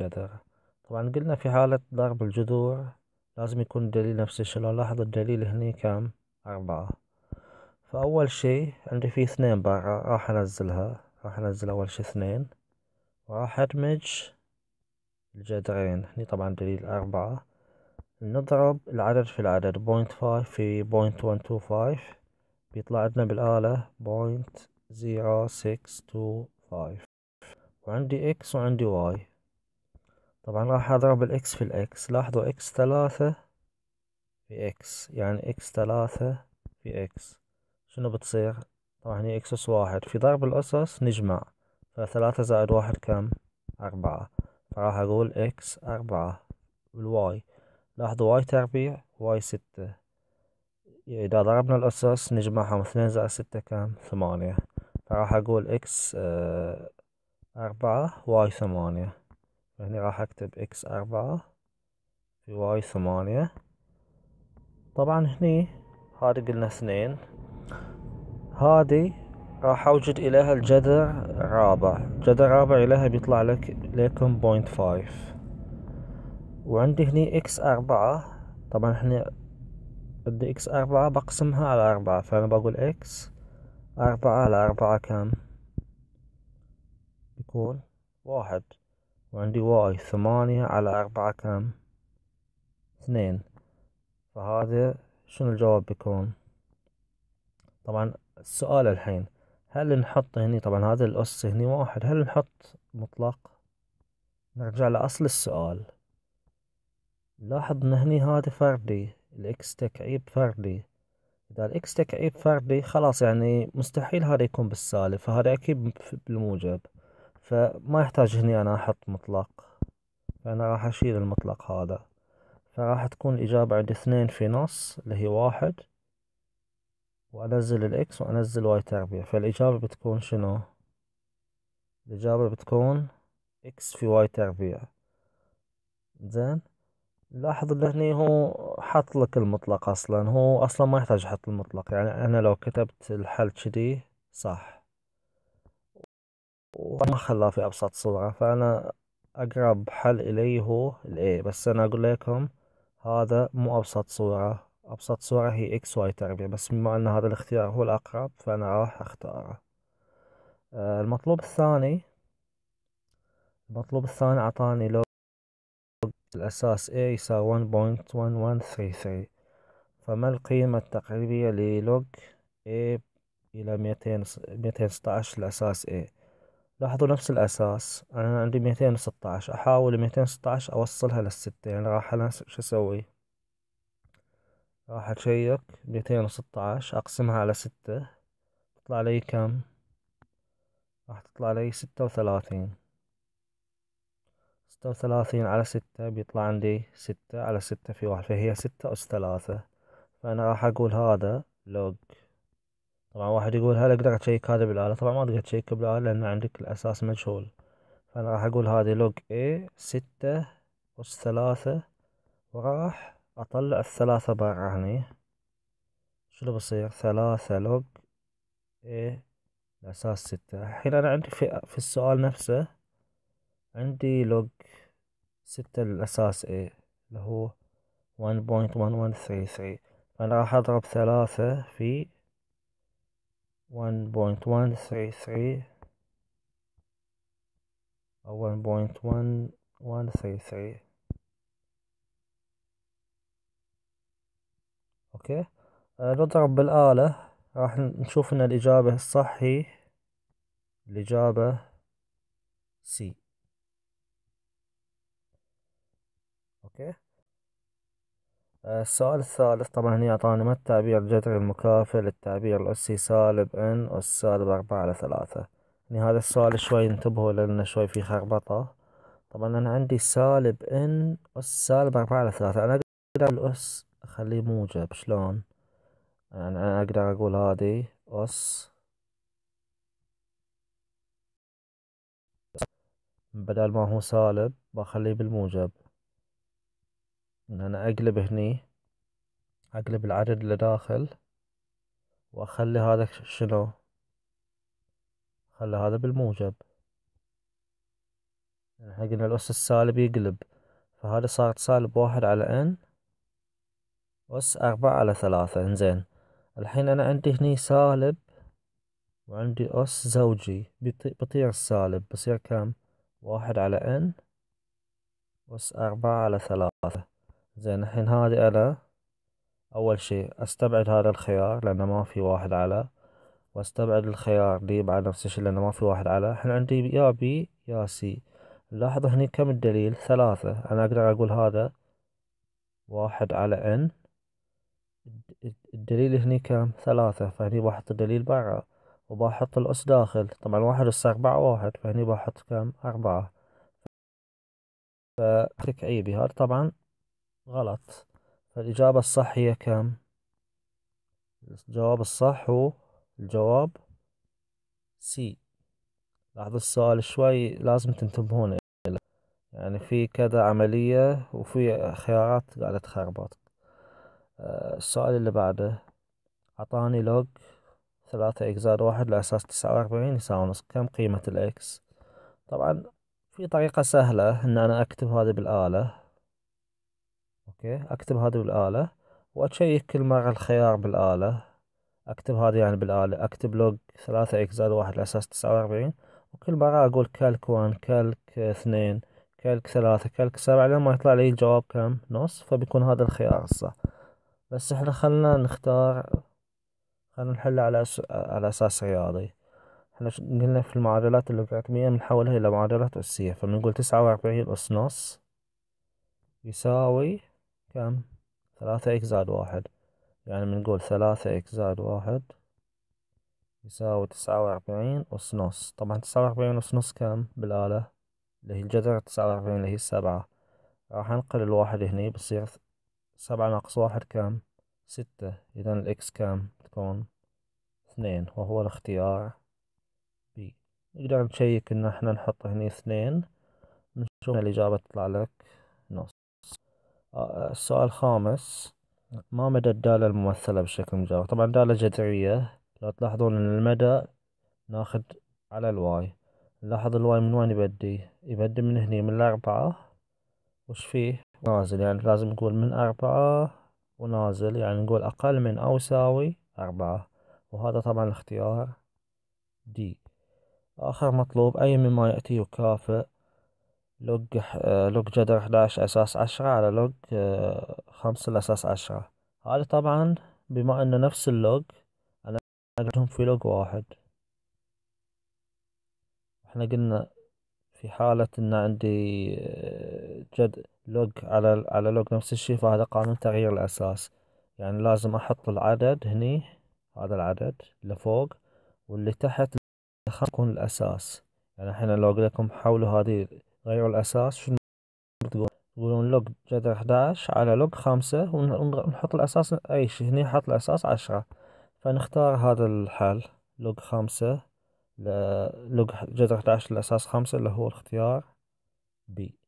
الجذر طبعا قلنا في حالة ضرب الجذور لازم يكون الدليل نفس الشي لو لاحظ الدليل هني كم أربعة. فأول شي عندي في اثنين برا راح أنزلها راح أنزل أول شي اثنين وراح أدمج الجذرين. هني طبعا دليل أربعة. نضرب العدد في العدد point five في point one two five بيطلع عندنا بالآلة point zero six two five وعندي x وعندي y طبعا راح أضرب الاكس في الاكس لاحظوا إكس ثلاثة في إكس يعني إكس ثلاثة في إكس شنو بتصير؟ طبعا هي إكس اس واحد. في ضرب الاسس نجمع. فثلاثة زائد واحد كم؟ أربعة. فراح أقول x أربعة بال y لاحظوا y تربيع y ستة. إذا ضربنا الأسس نجمعهم اثنين زائد ستة كم؟ ثمانية. فراح أقول x آه، أربعة y ثمانية. هني راح أكتب x أربعة في y ثمانية. طبعا هني هذي قلنا اثنين. هذي راح أوجد إليها الجذر الرابع الجذر الرابع إليها بيطلع لك لكم point five وعندي هني x أربعة. طبعا هني بدي x أربعة بقسمها على أربعة. فأنا بقول x أربعة على أربعة كم؟ بيكون واحد. وعندي y ثمانية على أربعة كم؟ اثنين. فهذا شنو الجواب بيكون؟ طبعا السؤال الحين هل نحط هني طبعا هذا الأس هني واحد هل نحط مطلق؟ نرجع لأصل السؤال. لاحظ ان هني هذا فردي ال x تكعيب فردي. إذا ال x تكعيب فردي خلاص يعني مستحيل هذا يكون بالسالب فهذا أكيد بالموجب فما يحتاج هني أنا أحط مطلق. فأنا راح أشيل المطلق هذا. فراح تكون الإجابة عندي اثنين في نص اللي هي واحد وأنزل ال x وأنزل y تربيع. فالإجابة بتكون شنو؟ الإجابة بتكون x في y تربيع. زين؟ لاحظ ان هني هو حط لك المطلق أصلا. هو أصلا ما يحتاج يحط المطلق. يعني أنا لو كتبت الحل كذي صح. وما خلاه في أبسط صورة فأنا أقرب حل الي هو ال A بس أنا أقول لكم هذا مو أبسط صورة. أبسط صورة هي x y تربيع بس بما إن هذا الاختيار هو الأقرب فأنا راح أختاره. آه، المطلوب الثاني المطلوب الثاني أعطاني لو الأساس A يساوي 1.1133 فما القيمة التقريبية للوج A إلى ميتين ميتين ستة الأساس A لاحظوا نفس الأساس. أنا عندي ميتين وستة أحاول ميتين ستة أوصلها للستة. يعني راح أنا شو أسوي؟ راح أشيك ميتين وستة أقسمها على ستة. تطلع لي كم؟ راح تطلع لي ستة وثلاثين. ستة وثلاثين على ستة بيطلع عندي ستة على ستة في واحد فهي ستة أس ثلاثة. فأنا راح أقول هذا log طبعا واحد يقول هل أقدر أشيك هذا بالآلة. طبعا ما أقدر تشيك بالآلة لأن عندك الأساس مجهول. فأنا راح أقول هذه log A ستة أس ثلاثة؟ وراح أطلع الثلاثة برا هني. شنو بصير؟ ثلاثة لوج A الأساس ستة. الحين أنا عندي في, في السؤال نفسه عندي لوج ستة للأساس A اللي هو 1.1133 فأنا راح أضرب ثلاثة في 1.133 أو 1.1133 okay نضرب بالآلة. راح نشوف إن الإجابة الصح هي الإجابة C okay آه، السؤال الثالث طبعا هنا أعطاني ما التعبير الجذري المكافئ للتعبير الأسي سالب n أس سالب أربعة على ثلاثة. يعني هذا السؤال شوي انتبهوا لأنه شوي فيه خربطة. طبعا أنا عندي سالب n أس سالب أربعة على ثلاثة. أنا أقدر الأس أخليه موجب شلون؟ يعني أنا أقدر أقول هذه أس بدل ما هو سالب بخليه بالموجب. إن أنا أقلب هني أقلب العدد اللي داخل وأخلي هذا شنو؟ أخلي هذا بالموجب. يعني إحنا قلنا الأس السالب يقلب. فهذا صارت سالب واحد على n أس أربعة على ثلاثة. إنزين. الحين أنا عندي هني سالب وعندي أس زوجي. بيطير السالب. بصير كم؟ واحد على n أس أربعة على ثلاثة. زين الحين هذي أنا أول شي أستبعد هذا الخيار لأنه ما في واحد على وأستبعد الخيار D بعد نفس الشي لأنه ما في واحد على. الحين عندي يا B يا C. لاحظ هني كم الدليل؟ ثلاثة. أنا أقدر أقول هذا واحد على ان الدليل هني كم؟ ثلاثة. فهني بحط الدليل برا وبحط الأس داخل. طبعا واحد أس أربعة واحد. فهني بحط كم؟ أربعة. فتكعيبي هذا طبعا غلط. فالإجابة الصح هي كم؟ الجواب الصح هو الجواب C لاحظوا السؤال شوي لازم تنتبهون له يعني في كذا عملية وفي خيارات قاعدة تخربط. آه، السؤال اللي بعده. أعطاني log ثلاثة x زائد واحد لأساس تسعة وأربعين يساوي نص. كم قيمة ال x طبعا في طريقة سهلة إن أنا أكتب هذه بالآلة. okay أكتب هذه بالآلة. وأشيك كل مرة الخيار بالآلة. أكتب هذه يعني بالآلة. أكتب لوج ثلاثة إكس زائد واحد لأساس تسعة وأربعين. وكل مرة أقول كالك وان كالك اثنين كالك ثلاثة كالك سبعة لما يطلع لي الجواب كم؟ نص. فبيكون هذا الخيار الصح. بس إحنا خلنا نختار خلنا نحل على أس... على أساس رياضي. إحنا قلنا في المعادلات اللوغاريتمية بنحولها إلى معادلات أسية. فبنقول تسعة وأربعين أس نص يساوي كم؟ ثلاثة إكس زائد واحد. يعني بنقول ثلاثة إكس زائد واحد يساوي تسعة وأربعين أس نص. طبعا تسعة وأربعين أس نص كم؟ بالآلة اللي هي الجذر تسعة وأربعين اللي هي السبعة. راح أنقل الواحد هني بصير سبعة ناقص واحد كم؟ ستة. إذا ال X كم؟ تكون اثنين وهو الاختيار B نقدر نشيك إن إحنا نحط هني اثنين نشوف الإجابة تطلع لك. السؤال الخامس ما مدى الدالة الممثلة بشكل مجاور طبعا دالة جذرية. لو تلاحظون إن المدى ناخد على ال Y. نلاحظ ال Y من وين يبدي؟ يبدي من هني من الأربعة. وش فيه؟ نازل يعني لازم نقول من أربعة ونازل يعني نقول أقل من أو يساوي أربعة. وهذا طبعا الاختيار D. آخر مطلوب أي مما يأتي يكافئ log log جذر 11 أساس عشرة على log آه، خمسة الأساس عشرة. هذا طبعا بما أن نفس ال log أنا أقدرهم في log واحد. إحنا قلنا في حالة إن عندي آه، جد log على على log نفس الشي فهذا قانون تغيير الأساس. يعني لازم أحط العدد هني هذا العدد اللي فوق واللي تحت يكون الأساس. يعني إحنا لو قلت لكم حولوا هذه غيروا الأساس شنو؟ تقول تقولون log جذر 11 على log خمسة ونحط الأساس أي شيء هني حط الأساس عشرة. فنختار هذا الحل log خمسة log جذر 11 الأساس خمسة اللي هو الاختيار B.